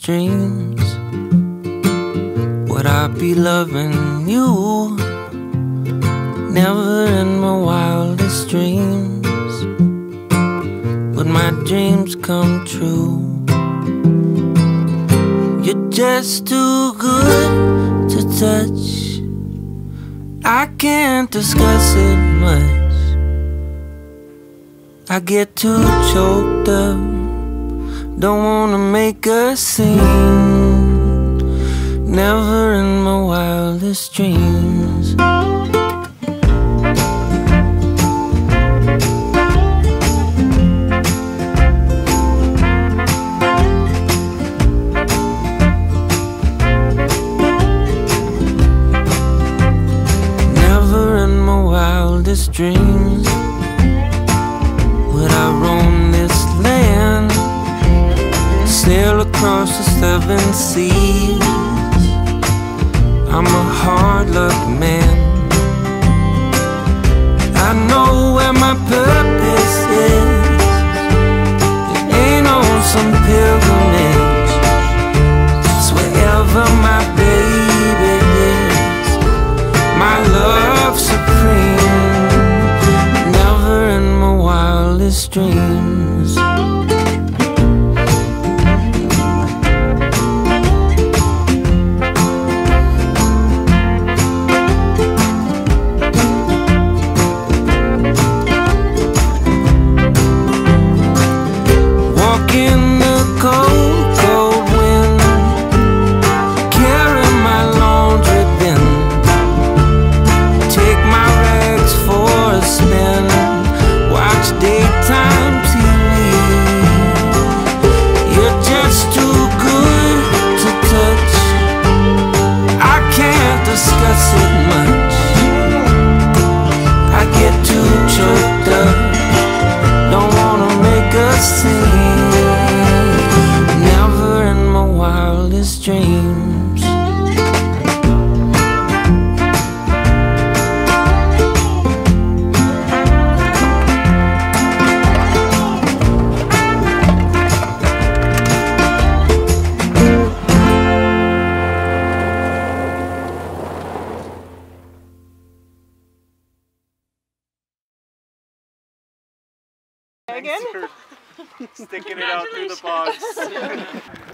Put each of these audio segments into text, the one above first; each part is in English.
Dreams would I be loving you. Never in my wildest dreams would my dreams come true. You're just too good to touch. I can't discuss it much. I get too choked up. Don't wanna make a scene. Never in my wildest dreams. Never in my wildest dreams across the seven seas. I'm a hard luck man. I know where my purpose is. It ain't on some pilgrimage. It's wherever my baby is. My love supreme. Never in my wildest dreams. Again? Sticking it out through the box.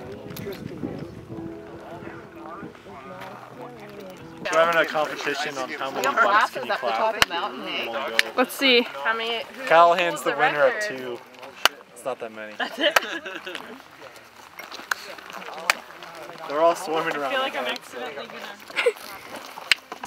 We're having a competition on how many bucks can you clap. in one go. Let's see. How many? Who, Callahan's who the winner at two. It's not that many. They're all swarming around. I feel like I'm accidentally gonna.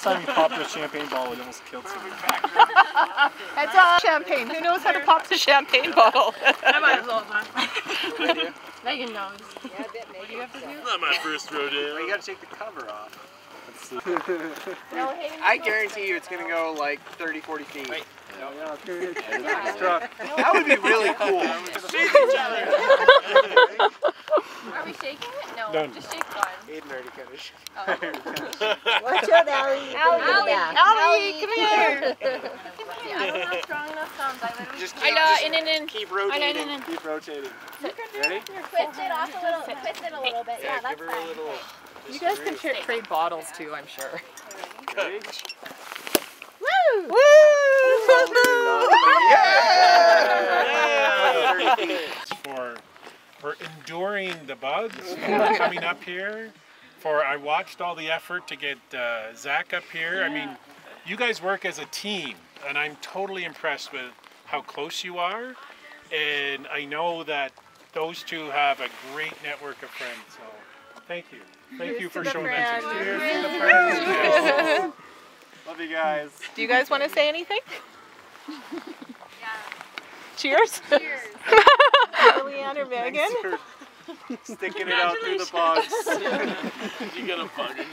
Last time you popped a champagne bottle, it almost killed someone. That's all champagne. Who knows how to pop the champagne bottle? I might as well have Megan knows. What do you have to do? Not my first rodeo. You gotta take the cover off. No, Haydn. I guarantee you it's gonna go like 30, 40 feet. Struck. That would be really cool. Are we shaking it? No, Done. just shake one. Aiden already finished. Oh. Watch out, Allie. Allie, Allie, Allie, come here. See, I don't have strong enough thumbs. I literally Just I keep, know, just in and in. keep I know, rotating. in in. Keep rotating. Ready? Twist it off a little. Twist it a little bit. Yeah, that's give her a little. You guys can trade bottles too, I'm sure. Ready? Woo! Yeah! 30 for for enduring the bugs for coming up here. For I watched all the effort to get uh, Zach up here. I mean, you guys work as a team, and I'm totally impressed with how close you are. And I know that those two have a great network of friends. So, thank you, thank you for showing that. to us. To the friends. Yes. Love you guys. Do you guys want to say anything? Cheers. Cheers. Leanne or Megan? Sticking it out through the box. You got a bug.